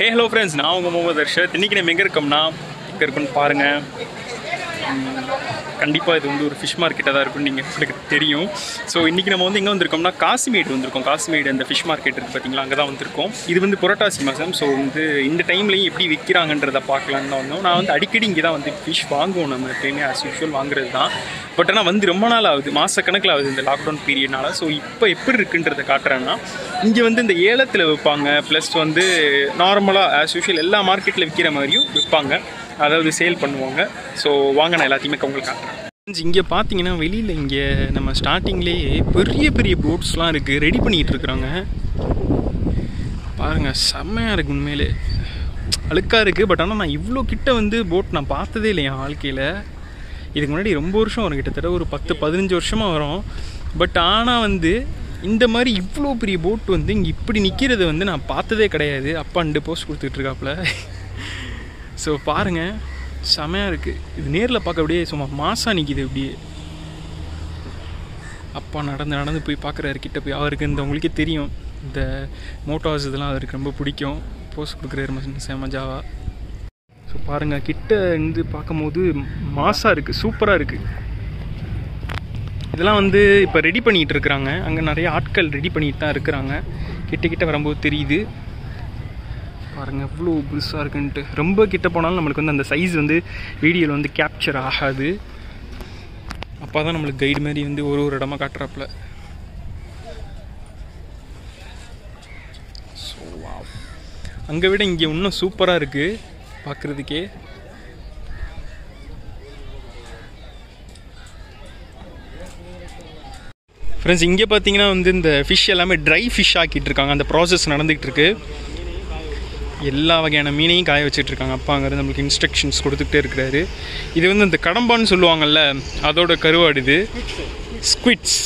Hey hello friends நான் உங்கள் முகமது அர்ஷத். இன்றைக்கி நம்ம எங்கே இருக்கோம்னா எங்கே இருக்குன்னு பாருங்கள் கண்டிப்பாக இது வந்து ஒரு ஃபிஷ் மார்க்கெட்டாக தான் இருக்கும்னு நீங்கள் உங்களுக்கு தெரியும். ஸோ இன்றைக்கி நம்ம வந்து எங்கே வந்திருக்கோம்னா காசிமேடு வந்திருக்கோம். காசிமேடு அந்த ஃபிஷ் மார்க்கெட் இருக்குது பார்த்தீங்களா அங்கே தான் வந்திருக்கோம். இது வந்து புரட்டாசி மாதம் ஸோ வந்து இந்த டைம்லையும் எப்படி விற்கிறாங்கன்றதை பார்க்கலான்னு தான் வந்தோம். நான் வந்து அடிக்கடி இங்கே தான் வந்து ஃபிஷ் வாங்குவோம். நம்ம எப்பயுமே ஆஸ் யூஷுவல் வாங்குறது தான் பட் ஆனால் வந்து ரொம்ப நாள் ஆகுது. மாதக்கணக்கில் ஆகுது இந்த லாக்டவுன் பீரியட்னால ஸோ இப்போ எப்படி இருக்குன்றதை காட்டுறேன்னா இங்கே வந்து இந்த ஏலத்தில் விற்பாங்க. ப்ளஸ் வந்து நார்மலாக ஆஸ் யூஷுவல் எல்லா மார்க்கெட்டில் விற்கிற மாதிரியும் விற்பாங்க. அதாவது சேல் பண்ணுவாங்க. ஸோ வாங்க நான் எல்லாத்தையுமே உங்களுக்கு காட்டுறேன். இங்கே பார்த்தீங்கன்னா வெளியில் இங்கே நம்ம ஸ்டார்டிங்லேயே பெரிய பெரிய போட்ஸ்லாம் இருக்குது ரெடி பண்ணிகிட்டு இருக்கிறாங்க பாருங்கள் செம்மையாக இருக்குது உண்மையிலே. அழுக்காக இருக்குது பட் ஆனால் நான் இவ்வளோ கிட்ட வந்து போட் நான் பார்த்ததே இல்லை என் வாழ்க்கையில். இதுக்கு முன்னாடி ரொம்ப வருஷம் வரும் கிட்டத்தட்ட ஒரு பத்து பதினஞ்சு வருஷமாக வரும். பட் ஆனால் வந்து இந்த மாதிரி இவ்வளோ பெரிய போட் வந்து இங்கே இப்படி நிற்கிறது வந்து நான் பார்த்ததே கிடையாது. அப்பா ரெண்டு போஸ்ட் கொடுத்துட்ருக்காப்புல ஸோ பாருங்கள் செமையாக இருக்குது இது நேரில் பார்க்க அப்படியே சும்மா மாசாக நிற்கிது அப்படியே. அப்பா நடந்து நடந்து போய் பார்க்குறாரு கிட்ட போய். அவருக்கு இந்த உங்களுக்கே தெரியும். இந்த மோட்டார்ஸ் இதெல்லாம் அவருக்கு ரொம்ப பிடிக்கும். போஸ்ட் கொடுக்குறாரு செம ஜாவா. ஸோ பாருங்கள் கிட்ட இருந்து பார்க்கும்போது மாசாக இருக்குது சூப்பராக இருக்குது இதெல்லாம் வந்து இப்போ ரெடி பண்ணிகிட்டு இருக்கிறாங்க. அங்கே நிறைய ஆட்கள் ரெடி பண்ணிட்டு தான் இருக்கிறாங்க. கிட்ட கிட்ட வரும்போது தெரியுது. பாருங்கள் எவ்வளோ புதுசாக இருக்குன்ட்டு. ரொம்ப கிட்ட போனாலும் நம்மளுக்கு வந்து அந்த சைஸ் வந்து வீடியோவில் வந்து கேப்சர் ஆகாது. அப்போ தான் நம்மளுக்கு கைடு மாதிரி வந்து ஒரு ஒரு இடமா காட்டுறாப்புல. ஸோ அங்கே விட இங்கே இன்னும் சூப்பராக இருக்குது பார்க்குறதுக்கே ஃப்ரெண்ட்ஸ் இங்கே பார்த்தீங்கன்னா வந்து இந்த ஃபிஷ் எல்லாமே ட்ரை ஃபிஷ் ஆக்கிட்டு இருக்காங்க. அந்த ப்ராசஸ் நடந்துகிட்டு இருக்கு. எல்லா வகையான மீனையும் காய வச்சுட்டு இருக்காங்க அப்பாங்கிறது நம்மளுக்கு இன்ஸ்ட்ரக்ஷன்ஸ் கொடுத்துக்கிட்டே இருக்கிறாரு. இது வந்து இந்த கடம்பான்னு சொல்லுவாங்கல்ல அதோட கருவாடு இது. ஸ்குவிட்ஸ்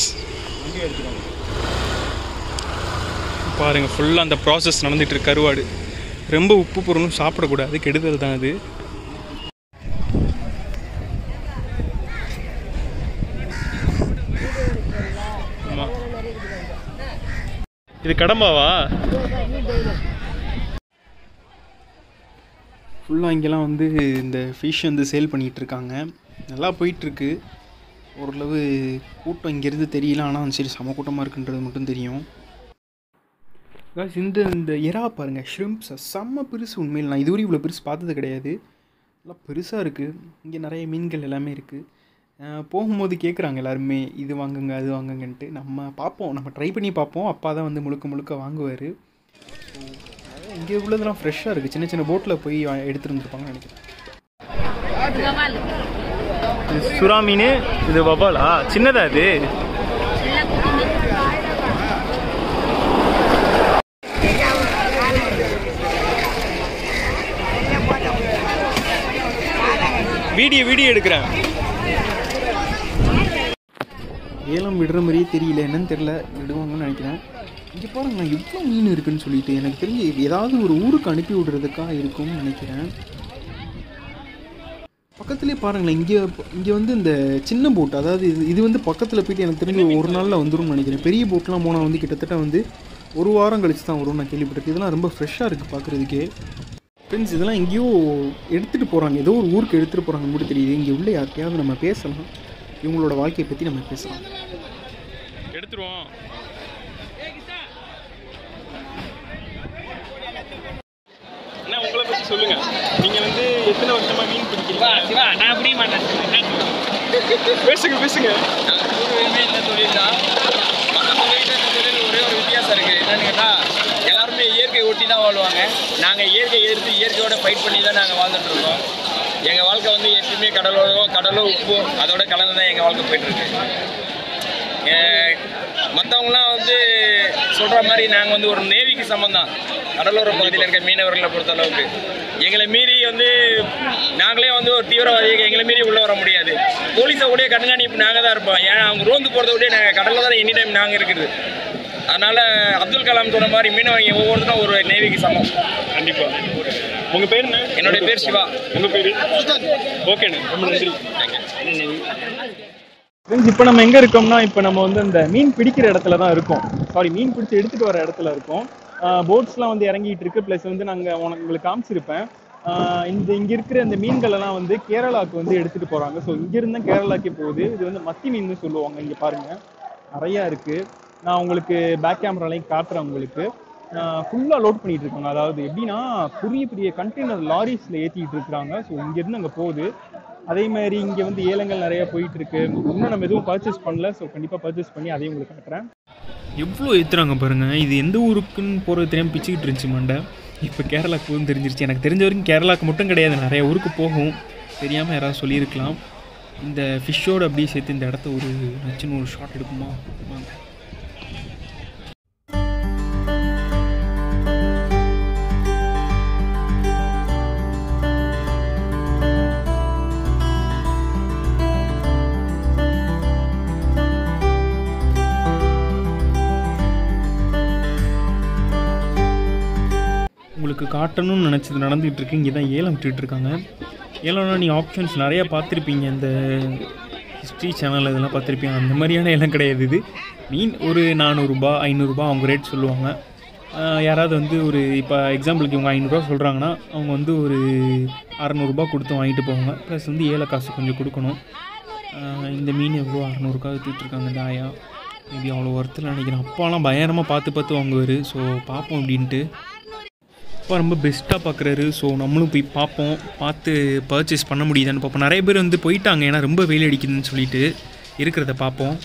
பாருங்க ஃபுல்லாக அந்த ப்ராசஸ் நடந்துட்டு இருக்கு கருவாடு. ரொம்ப உப்பு பொருளும் சாப்பிடக்கூடாது கெடுதல் தான் அது. இது கடம்பாவா? ஃபுல்லாக இங்கெல்லாம் வந்து இந்த ஃபிஷ் வந்து சேல் பண்ணிகிட்ருக்காங்க. நல்லா போயிட்டுருக்கு ஓரளவு கூட்டம் இங்கேருந்து தெரியல ஆனால் சரி சம கூட்டமாக இருக்குன்றது மட்டும் தெரியும். இந்த இந்த இறா பாருங்கள் ஷ்ரிம்ப்ஸை செம்ம பெருசு உண்மையில். நான் இதுவரை இவ்வளோ பெருசு பார்த்தது கிடையாது. நல்லா பெருசாக இருக்குது இங்கே நிறைய மீன்கள் எல்லாமே இருக்குது போகும்போது கேட்குறாங்க எல்லாருமே இது வாங்குங்க அது வாங்குங்கன்ட்டு. நம்ம பார்ப்போம் நம்ம ட்ரை பண்ணி பார்ப்போம். அப்பா தான் வந்து முழுக்க முழுக்க வாங்குவார். இங்கே உள்ளதெல்லாம் ஃப்ரெஷ்ஷாக இருக்குது சின்ன சின்ன போட்டில் போய் எடுத்துட்டு வந்துருப்பாங்கன்னு நினைக்கிறேன். இது சுறா மீன் இது வவாலா சின்னதா இது? வீடியோ வீடியோ எடுக்கிறேன். ஏலம் விடுற மாதிரியே தெரியல. என்னன்னு தெரியல. நினைக்கிறேன் இங்கே பாருங்க நான் எவ்வளோ மீன் இருக்குன்னு சொல்லிட்டு எனக்கு தெரிஞ்சு ஏதாவது ஒரு ஊருக்கு அனுப்பி விடுறதுக்காக இருக்கும்னு நினைக்கிறேன். பக்கத்துலேயே பாருங்களேன் இங்கே இங்கே வந்து இந்த சின்ன போட் அதாவது இது இது வந்து பக்கத்தில் போயிட்டு எனக்கு தெரிஞ்சு ஒரு நாளில் வந்துடும் நினைக்கிறேன். பெரிய போட்லாம் போனால் வந்து கிட்டத்தட்ட வந்து ஒரு வாரம் கழிச்சு தான் வரும் நான் கேள்விப்பட்டிருக்கேன். இதெல்லாம் ரொம்ப ஃப்ரெஷ்ஷாக இருக்குது பார்க்குறதுக்கே ஃப்ரெண்ட்ஸ் இதெல்லாம் எங்கேயோ எடுத்துகிட்டு போகிறாங்க ஏதோ ஒரு ஊருக்கு எடுத்துகிட்டு போகிறாங்கன்னு கூட தெரியுது. இங்கே உள்ள யார்கிட்டையாவது நம்ம பேசலாம். இவங்களோட வாழ்க்கையை பற்றி நம்ம பேசலாம். எடுத்துருவோம் அண்ணா உங்களை பற்றி சொல்லுங்க. நீங்க வந்து எத்தனை வருஷமா மீன் பிடிக்கிறீங்க? சிவா நான் பிடிக்க மாட்டேன். பேசுங்க பேசுங்க. பூர்வீகமே இந்த தொழில் தான். மற்ற தொழில்கிட்ட இந்த தொழில் ஒரே ஒரு வித்தியாசம் இருக்குது என்னன்னு கேட்டால் எல்லாருமே இயற்கை ஒட்டி தான் வாழ்வாங்க. நாங்கள் இயற்கை எதிர்த்து இயற்கையோட ஃபைட் பண்ணி தான் நாங்கள் வாழ்ந்துட்டு இருக்கோம். எங்கள் வாழ்க்கை வந்து எப்பயுமே கடலோரோ கடலோ உப்போ அதோட கலந்து தான் எங்கள் வாழ்க்கை போயிட்டுருக்கு. மற்றவங்களாம் வந்து சொல்கிற மாதிரி நாங்கள் வந்து ஒரு நேவிக்கு சம்மந்தம் கடலோர பகுதியில் இருக்க மீனவர்களை பொறுத்த அளவுக்கு எங்களை மீறி வந்து நாங்களே வந்து ஒரு தீவிரவாதிகள் எங்களை மீறி உள்ளே வர முடியாது. போலீஸை கூட கண்காணிப்பு நாங்கள் தான் இருப்போம். ஏன்னா அவங்க ரோந்து போகிறத விட நாங்கள் கடலில் தான் எனி டைம் நாங்கள் இருக்குது. அதனால் அப்துல் கலாம் சொன்ன மாதிரி மீனவங்க ஒவ்வொருத்தரும் ஒரு நேவிக்கு சமம். கண்டிப்பா. உங்க பேர் என்ன? என்னுடைய பேர் சிவா. உங்க பேரு? ஓகேண்ணே ரொம்ப நன்றி. ஃப்ரெண்ட்ஸ் இப்போ நம்ம எங்கே இருக்கோம்னா இப்போ நம்ம வந்து இந்த மீன் பிடிக்கிற இடத்துல தான் இருக்கோம். சாரி மீன் பிடிச்சி எடுத்துகிட்டு வர இடத்துல இருக்கோம். போட்ஸ்லாம் வந்து இறங்கிட்டு இருக்கு ப்ளஸ் வந்து நாங்கள் உங்களுக்கு காமிச்சிருப்பேன். இந்த இங்க இருக்கிற இந்த மீன்கள் எல்லாம் வந்து கேரளாவுக்கு வந்து எடுத்துட்டு போறாங்க. ஸோ இங்கேருந்து கேரளாக்கே போகுது. இது வந்து மத்தி மீன் சொல்லுவாங்க. இங்க பாருங்க. நிறைய இருக்கு. நான் உங்களுக்கு பேக் கேமராலையும் காட்டுறேன் உங்களுக்கு. ஃபுல்லாக லோட் பண்ணிட்டு இருக்காங்க. அதாவது எப்படின்னா பெரிய பெரிய கண்டெய்னர் லாரிஸ்ல ஏற்றிட்டு இருக்காங்க ஸோ இங்கேருந்து அங்கே போகுது. அதே மாதிரி இங்கே வந்து ஏலங்கள் நிறைய போயிட்டு இருக்கு. இன்னும் நம்ம எதுவும் பர்ச்சேஸ் பண்ணல. ஸோ கண்டிப்பாக பர்ச்சேஸ் பண்ணி அதையும் உங்களுக்கு காட்டுறேன். எவ்வளோ ஏற்றுறாங்க பாருங்கள் இது எந்த ஊருக்குன்னு போகிறது தெரியாமல் பிச்சுக்கிட்டு இருந்துச்சு மண்டை. இப்போ கேரளாவுக்கு போகும் தெரிஞ்சிருச்சு. எனக்கு தெரிஞ்ச வரைக்கும் கேரளாவுக்கு மட்டும் கிடையாது. நிறைய ஊருக்கு போகும் தெரியாமல் யாராவது சொல்லியிருக்கலாம். இந்த ஃபிஷ்ஷோடு அப்படியே சேர்த்து இந்த இடத்த ஒரு நச்சுன்னு ஒரு ஷாட் எடுக்குமா? வாங்க. காட்டணும்னு நினச்சது நடந்துகிட்டு இருக்கு. இங்கே தான் ஏலம் விட்டுட்டு இருக்காங்க. ஏலம்னா நீ ஆப்ஷன்ஸ் நிறையா பார்த்துருப்பீங்க. இந்த ஹிஸ்ட்ரி சேனல் இதெல்லாம் பார்த்துருப்பீங்க. அந்த மாதிரியான ஏலம் கிடையாது இது. மீன் ஒரு நானூறுரூபா ஐநூறுரூபா அவங்க ரேட் சொல்லுவாங்க. யாராவது வந்து ஒரு இப்போ எக்ஸாம்பிளுக்கு இவங்க ஐநூறுரூவா சொல்கிறாங்கன்னா அவங்க வந்து ஒரு அறநூறுபா கொடுத்து வாங்கிட்டு போவாங்க. ப்ளஸ் வந்து ஏழை காசு கொஞ்சம் கொடுக்கணும். இந்த மீன் எவ்வளோ? அறநூறுக்கா விற்றுட்ருக்காங்க இந்த ஆயா. மேபி அவ்வளோ ஒருத்தில் நினைக்கிறேன். அப்பாலாம் பயங்கரமாக பார்த்து பார்த்து வாங்குவார். ஸோ பார்ப்போம் அப்படின்ட்டு. அப்பா ரொம்ப பெஸ்ட்டாக பார்க்குறாரு ஸோ நம்மளும் போய் பார்ப்போம். பார்த்து பர்ச்சேஸ் பண்ண முடியுதான்னு பார்ப்போம். நிறைய பேர் வந்து போயிட்டாங்க. ஏன்னா ரொம்ப வெயில் அடிக்குதுன்னு சொல்லிட்டு இருக்கிறத பார்ப்போம்.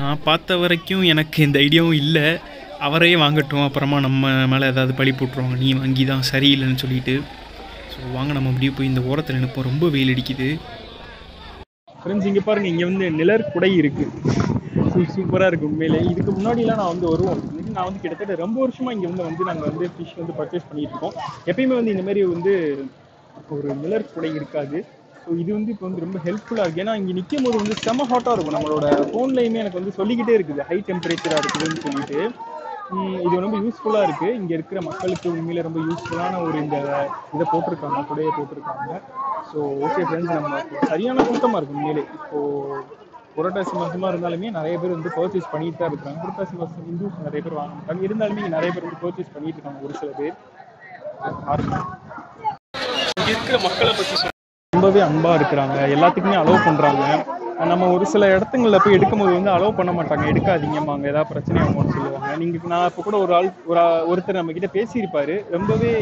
நான் பார்த்த வரைக்கும் எனக்கு இந்த ஐடியாவும் இல்லை. அவரே வாங்கட்டும் அப்புறமா நம்ம மேலே ஏதாவது பழி போட்டுருவாங்க. நீ வாங்கி தான் சரியில்லைன்னு சொல்லிட்டு. ஸோ வாங்க நம்ம அப்படியே போய் இந்த ஓரத்தில் நினைப்போம். ரொம்ப வெயில் அடிக்குது. ஃப்ரெண்ட்ஸ் இங்கே பாருங்கள் இங்கே வந்து நிழற் குடை இருக்குது சூப்பராக இருக்குது உண்மையிலே. இதுக்கு முன்னாடிலாம் நான் வந்து வருவோம். இது நான் வந்து கிட்டத்தட்ட ரொம்ப வருஷமாக இங்கே வந்து வந்து நாங்கள் வந்து ஃபிஷ் வந்து பர்ச்சேஸ் பண்ணிகிட்டு இருக்கோம். எப்பயுமே வந்து இந்த மாதிரி வந்து ஒரு நிழற் குடை இருக்காது. ஸோ இது வந்து இப்போ வந்து ரொம்ப ஹெல்ப்ஃபுல்லாக இருக்குது ஏன்னா இங்கே நிற்கும் போது வந்து செம ஹாட்டாக இருக்கும். நம்மளோட ஃபோன்லையுமே எனக்கு வந்து சொல்லிக்கிட்டே இருக்குது. ஹை டெம்பரேச்சராக இருக்குதுன்னு சொல்லிட்டு. இது ரொம்ப யூஸ்ஃபுல்லாக இருக்குது இங்கே இருக்கிற மக்களுக்கு உண்மையிலே ரொம்ப யூஸ்ஃபுல்லான ஒரு இந்த இதை போட்டிருக்காங்க குடையை போட்டிருக்காங்க. ஸோ ஓகே ஃப்ரெண்ட்ஸ் நம்ம சரியான கூட்டமாக இருக்கு உண்மையிலே. இப்போது புரட்டாசி மாசமா இருந்தாலுமே நிறைய பேர் வந்து பர்ச்சேஸ் பண்ணிட்டு தான் இருக்காங்க. புரட்டாசி மாசம் இந்துஸ் நிறைய பேர் வாங்க மாட்டாங்க. இருந்தாலுமே இங்க நிறைய பேர் வந்து பர்ச்சேஸ் பண்ணிட்டு இருக்காங்க ஒரு சில பேர். இருக்கிற மக்களை பத்தி ரொம்பவே அன்பா இருக்கிறாங்க. எல்லாத்துக்குமே அலோவ் பண்றாங்க. நம்ம ஒரு சில இடத்துங்களில் போய் எடுக்கும்போது வந்து அலோவ் பண்ண மாட்டாங்க. எடுக்காதீங்கம்மாங்க ஏதாவது பிரச்சனை ஆகும்னு சொல்லுவாங்க. நீங்கள் நான் இப்போ கூட ஒரு ஆள் ஒரு ஒருத்தர் நம்ம கிட்ட பேசியிருப்பாரு. ரொம்பவே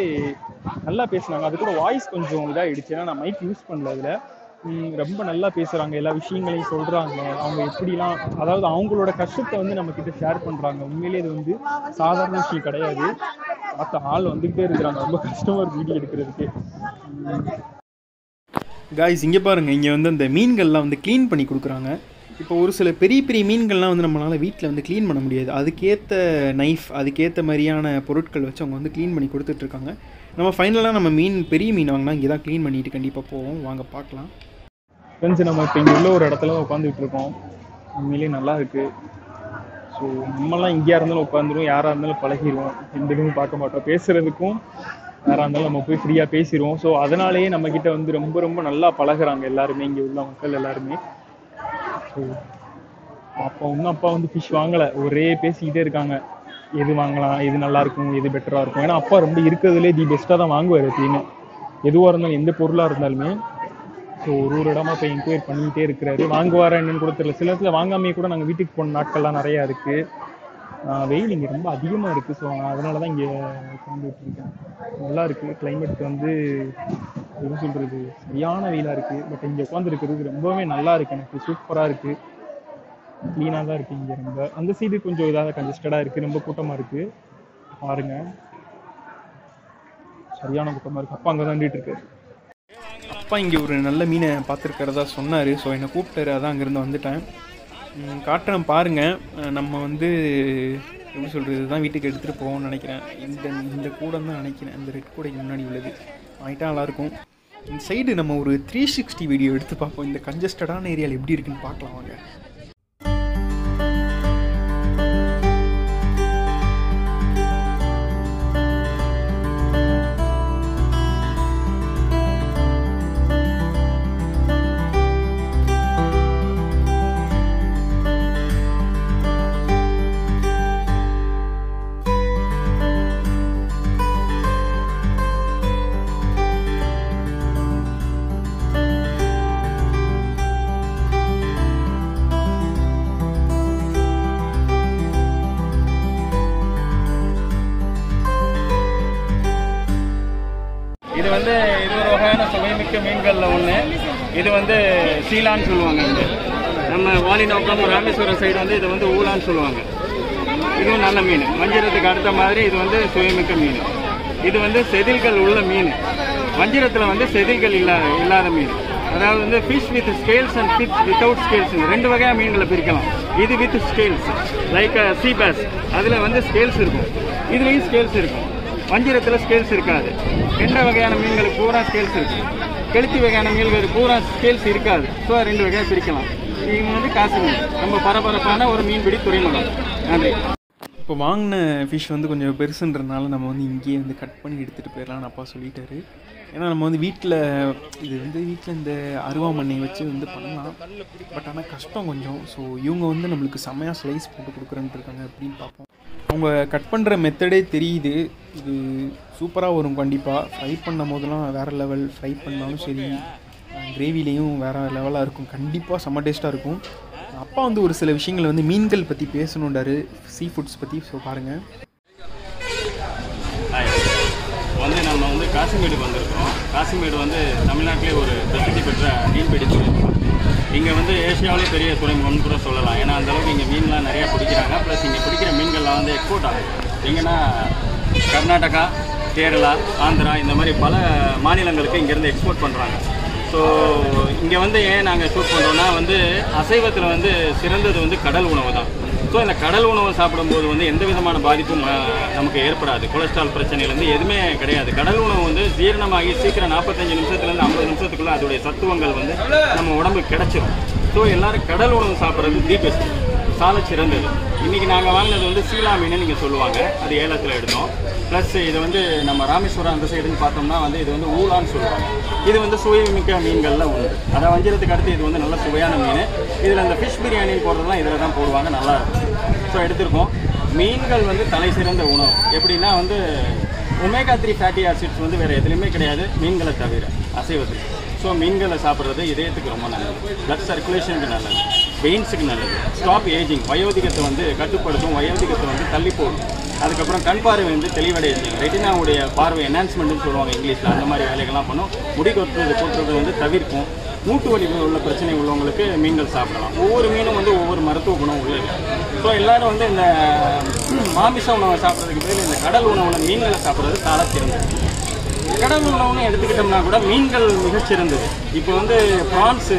நல்லா பேசுனாங்க. அது கூட வாய்ஸ் கொஞ்சம் இதாகிடுச்சு ஏன்னா நான் மைக் யூஸ் பண்ணல அதில். ரொம்ப நல்லா பேசுகிறாங்க எல்லா விஷயங்களையும் சொல்கிறாங்க அவங்க எப்படிலாம் அதாவது அவங்களோட கஷ்டத்தை வந்து நம்ம கிட்ட ஷேர் பண்ணுறாங்க உண்மையிலே இது வந்து சாதாரண விஷயம் கிடையாது. மற்ற ஆள் வந்துகிட்டே இருக்கிறாங்க. ரொம்ப கஷ்டமா இருக்கு வீடியோ எடுக்கிறதுக்கு. காய்ஸ் இங்கே பாருங்கள் இங்கே வந்து அந்த மீன்கள்லாம் வந்து க்ளீன் பண்ணி கொடுக்குறாங்க. இப்போ ஒரு சில பெரிய பெரிய மீன்கள்லாம் வந்து நம்மளால் வீட்டில் வந்து க்ளீன் பண்ண முடியாது. அதுக்கேற்ற நைஃப் அதுக்கேற்ற மாதிரியான பொருட்கள் வச்சு அவங்க வந்து க்ளீன் பண்ணி கொடுத்துட்ருக்காங்க நம்ம ஃபைனலாக நம்ம மீன் பெரிய மீன் வாங்கினா இங்கே தான் க்ளீன் பண்ணிட்டு கண்டிப்பாக போவோம். வாங்க பார்க்கலாம். ஃப்ரெண்ட்ஸ் நம்ம இப்போ இங்கே உள்ள ஒரு இடத்துல உட்காந்துட்டு இருக்கோம். உண்மையிலேயே நல்லா இருக்குது ஸோ நம்மலாம் இங்கேயா இருந்தாலும் உட்காந்துருவோம் யாராக இருந்தாலும் பழகிடுவோம் எந்த இதுவும் பார்க்க மாட்டோம். பேசுகிறதுக்கும் யாராக இருந்தாலும் நம்ம போய் ஃப்ரீயாக பேசிடுவோம் ஸோ அதனாலேயே நம்ம கிட்ட வந்து ரொம்ப ரொம்ப நல்லா பழகுறாங்க எல்லாருமே. இங்கே உள்ள மக்கள் எல்லாருமே. ஸோ அப்பா இன்னும் அப்பா வந்து ஃபிஷ் வாங்கலை. ஒரே பேசிக்கிட்டே இருக்காங்க. எது வாங்கலாம் எது நல்லா இருக்கும் எது பெட்டராக இருக்கும். ஏன்னா அப்பா ரொம்ப இருக்கிறதுலே தி பெஸ்ட்டாக தான் வாங்குவார் எப்பயுமே. எதுவாக இருந்தாலும் எந்த பொருளாக இருந்தாலுமே. ஸோ ஒரு ஒரு இடமா போய் என்கொயர் பண்ணிகிட்டே இருக்கிறாரு. வாங்குவாரா என்னன்னு கூட தெரியல. சில இடத்துல வாங்காமையே கூட நாங்கள் வீட்டுக்கு போன நாட்கள்லாம் நிறையா இருக்கு. வெயில் இங்கே ரொம்ப அதிகமாக இருக்குது ஸோ அதனால தான் இங்கே உட்காந்துட்டு இருக்கேன் நல்லா இருக்குது கிளைமேட் வந்து எப்படி சொல்கிறது சரியான வெயிலாக இருக்குது பட் இங்கே உட்காந்துருக்கிறது ரொம்பவே நல்லா இருக்குது எனக்கு சூப்பராக இருக்குது க்ளீனாக தான் இருக்குது இங்கே ரொம்ப. அந்த சைடு கொஞ்சம் இதாக கன்ஜஸ்டடாக இருக்குது ரொம்ப கூட்டமாக இருக்குது பாருங்க. சரியான கூட்டமாக இருக்குது அப்பா அங்கே தான் இருக்கு அப்பா இங்கே ஒரு நல்ல மீனை பார்த்துருக்கிறதா சொன்னார். ஸோ என்னை கூப்பிட்டாரு. அதான் அங்கேருந்து வந்துட்டேன். காட்டுறேன் பாருங்கள் நம்ம வந்து எப்படி சொல்கிறது தான் வீட்டுக்கு எடுத்துகிட்டு போவோம்னு நினைக்கிறேன். இந்த இந்த கூடம் தான் நினைக்கிறேன். இந்த ரெட் கூடைக்கு முன்னாடி உள்ளது. வாங்கிட்டா நல்லாயிருக்கும். இந்த சைடு நம்ம ஒரு த்ரீ சிக்ஸ்டி வீடியோ எடுத்து பார்ப்போம். இந்த கன்ஜஸ்டடான ஏரியாவில் எப்படி இருக்குன்னு பார்க்கலாம் வாங்க. வந்து இவ்வளோ வகையான சுவைமிக்க மீன்களில் ஒன்று இது வந்து சீலான்னு சொல்லுவாங்க இங்கே நம்ம வாலிநோக்கம் ராமேஸ்வரம் சைடு வந்து இது வந்து ஊலான்னு சொல்லுவாங்க. இதுவும் நல்ல மீன். வஞ்சிரத்துக்கு அடுத்த மாதிரி இது வந்து சுவைமிக்க மீன். இது வந்து செதில்கள் உள்ள மீன். வஞ்சிரத்தில் வந்து செதில்கள் இல்லாத இல்லாத மீன். அதாவது வந்து fish with scales and fish without scales ரெண்டு வகையாக மீன்களை பிரிக்கலாம். இது with scales like sea bass அதில் வந்து ஸ்கேல்ஸ் இருக்கும். இதுலேயும் ஸ்கேல்ஸ் இருக்கும். வஞ்சிரத்தில் ஸ்கேல்ஸ் இருக்காது. ரெண்டு வகையான மீன்களுக்கு பூரா ஸ்கேல்ஸ் இருக்கும் கெளுத்தி வகையான மீன்களுக்கு பூரா ஸ்கேல்ஸ் இருக்காது. ஸோ ரெண்டு வகையாக பிரிக்கலாம். இது வந்து காசு மீன். ரொம்ப பரபரப்பான ஒரு மீன்பிடி துறைமுகம். நன்றி. இப்போ வாங்கின ஃபிஷ் வந்து கொஞ்சம் பெருசுன்றதுனால நம்ம வந்து இங்கேயே வந்து கட் பண்ணி எடுத்துகிட்டு போயிடலாம்னு அப்பா சொல்லிட்டாரு. ஏன்னா நம்ம வந்து வீட்டில் இது வந்து வீட்டில் இந்த அருவாமண்ணை வச்சு வந்து பண்ணலாம். பட் ஆனால் கஷ்டம் கொஞ்சம். ஸோ இவங்க வந்து நம்மளுக்கு செம்மையாக ஸ்லைஸ் போட்டு கொடுக்குறேன்ட்டு இருக்காங்க அப்படின்னு பார்ப்போம். அவங்க கட் பண்ணுற மெத்தடே தெரியுது. இது சூப்பராக வரும் கண்டிப்பாக ஃப்ரை பண்ணும் போதெல்லாம் வேறு லெவல் ஃப்ரை பண்ணாலும் சரி கிரேவிலையும் வேறு லெவலாக இருக்கும். கண்டிப்பாக செம்ம டேஸ்ட்டாக இருக்கும். அப்பா வந்து ஒரு சில விஷயங்களை வந்து மீன்கள் பற்றி பேசணுன்றாரு சீ ஃபுட்ஸ் பற்றி ஸோ பாருங்கள் வந்து நம்ம வந்து காசிமேடுக்கு வந்துருக்கோம். காசிமேடு வந்து தமிழ்நாட்டிலே ஒரு பிரசித்தி பெற்ற மீன்பிடி துறைமுகம் இங்கே வந்து ஏஷியாவிலே பெரிய துறைமுகம்னு கூட சொல்லலாம். ஏன்னா அந்தளவுக்கு இங்கே மீன்லாம் நிறையா பிடிக்கிறாங்க. ப்ளஸ் இங்கே பிடிக்கிற மீன்கள்லாம் வந்து எக்ஸ்போர்ட் ஆகும் எங்கன்னா கர்நாடகா கேரளா ஆந்திரா இந்த மாதிரி பல மாநிலங்களுக்கு இங்கேருந்து எக்ஸ்போர்ட் பண்ணுறாங்க ஸோ இங்கே வந்து ஏன் நாங்கள் ஷூட் பண்ணுறோன்னா வந்து அசைவத்தில் வந்து சிறந்தது வந்து கடல் உணவு தான் ஸோ இந்த கடல் உணவு சாப்பிடும்போது வந்து எந்த விதமான பாதிப்பும் நமக்கு ஏற்படாது. கொலஸ்ட்ரால் பிரச்சனையிலேருந்து எதுவுமே கிடையாது. கடல் உணவு வந்து ஜீரணமாகி சீக்கிரம் நாற்பத்தஞ்சு நிமிஷத்துலேருந்து ஐம்பது நிமிஷத்துக்குள்ளே அதோடைய சத்துவங்கள் வந்து நம்ம உடம்புக்கு கிடைச்சிரும். ஸோ எல்லோரும் கடல் உணவு சாப்பிட்றது தி பெஸ்ட் சால சிறந்தது. இன்றைக்கி நாங்கள் வாங்கினது வந்து சீலா மீன் நீங்கள் சொல்லுவாங்க. அது ஏலத்தில் எடுத்தோம் ப்ளஸ் இது வந்து நம்ம ராமேஸ்வரம் அந்த சைடுன்னு பார்த்தோம்னா வந்து இது வந்து ஊலான்னு சொல்லுவாங்க. இது வந்து சுவைமிக்க மீன்களில் உண்டு அதை வஞ்சிரத்துக்கு அடுத்து இது வந்து நல்ல சுவையான மீன். இதில் இந்த ஃபிஷ் பிரியாணி போடுறதுலாம் இதில் தான் போடுவாங்க. நல்லா இருக்கும். ஸோ எடுத்திருக்கோம். மீன்கள் வந்து தலை சிறந்த உணவு. எப்படின்னா வந்து ஒமேகா த்ரீ ஃபேட்டி ஆசிட்ஸ் வந்து வேறு எதுலையுமே கிடையாது. மீன்களை தவிர அசைவத்துக்கு ஸோ மீன்களை சாப்பிட்றது இதயத்துக்கு ரொம்ப நல்லது. பிளட் சர்க்குலேஷனுக்கு நல்லது. வெயின்ஸுக்கு நல்லது ஸ்டாப் ஏஜிங் வயோதிகத்தை வந்து கட்டுப்படுத்தும் வயோதிகத்தை வந்து தள்ளி போடும் அதுக்கப்புறம் கண் பார்வை வந்து தெளிவடையுது. ரெட்டினாவுடைய பார்வை என்ஹான்ஸ்மெண்ட்னு சொல்லுவாங்க இங்கிலீஷில். அந்த மாதிரி வேலைகள்லாம் பண்ணும். முடி கொட்டுறது கொட்டுறது வந்து தவிர்க்கும். மூட்டு வலி உள்ள பிரச்சனை உள்ளவங்களுக்கு மீன்கள் சாப்பிடலாம். ஒவ்வொரு மீனும் வந்து ஒவ்வொரு மருத்துவ குணம் உள்ளது. ஸோ எல்லோரும் வந்து இந்த மாமிச உணவை சாப்பிட்றதுக்கு பதில் இந்த கடல் உணவுல மீன்களை சாப்பிட்றது சால கடல் உணவுன்னு எடுத்துக்கிட்டோம்னா கூட மீன்கள் மிகச்சிறந்தது. இப்போ வந்து ப்ரான்ஸ்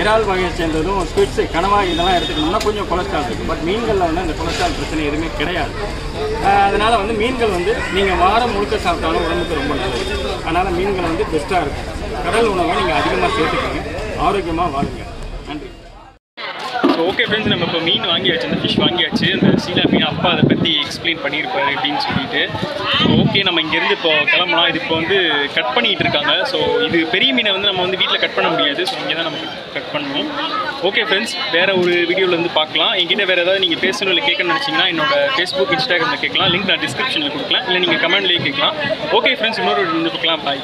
இறால் வகையை சேர்ந்ததும் ஸ்குவிட்ஸ் கனவா இதெல்லாம் எடுத்துக்கணும்னா கொஞ்சம் கொலஸ்ட்ரால் இருக்குது பட் மீன்களில் வந்து அந்த கொலஸ்ட்ரால் பிரச்சனை எதுவுமே கிடையாது. அதனால் வந்து மீன்கள் வந்து நீங்கள் வாரம் முழுக்க சாப்பிட்டாலும் உடம்புக்கு ரொம்ப நல்லது. அதனால் மீன்கள் வந்து பெஸ்ட்டாக இருக்கும். கடல் உணவை நீங்கள் அதிகமாக சேர்த்துக்கோங்க. ஆரோக்கியமாக வாழுங்க. ஓகே ஃப்ரெண்ட்ஸ் நம்ம இப்போ மீன் வாங்கியாச்சு அந்த ஃபிஷ் வாங்கியாச்சு. அந்த சீலா மீன் அப்பா அதை பற்றி எக்ஸ்பிளைன் பண்ணியிருப்பாரு அப்படின்னு சொல்லிட்டு. ஓகே நம்ம இங்கேருந்து இப்போ கிளம்பலாம். இது இப்போ வந்து கட் பண்ணிட்டு இருக்காங்க. ஸோ இது பெரிய மீனை வந்து நம்ம வந்து வீட்டில் கட் பண்ண முடியாது. ஸோ இங்கே தான் நம்ம கட் பண்ணணும் ஓகே ஃப்ரெண்ட்ஸ் வேறு ஒரு வீடியோவில் வந்து பார்க்கலாம். எங்கிட்ட வேறு ஏதாவது நீங்கள் பேசணும் இல்லை கேட்கணும்னு நினச்சிங்கன்னா என்னோட ஃபேஸ்புக் இன்ஸ்டாகிராமில் கேட்கலாம். லிங்க் நான் டிஸ்கிரிப்ஷனில் கொடுக்கலாம். இல்லை நீங்கள் கமெண்ட்லேயே கேட்கலாம். ஓகே ஃப்ரெண்ட்ஸ் இன்னொரு வந்து பார்க்கலாம். பாய்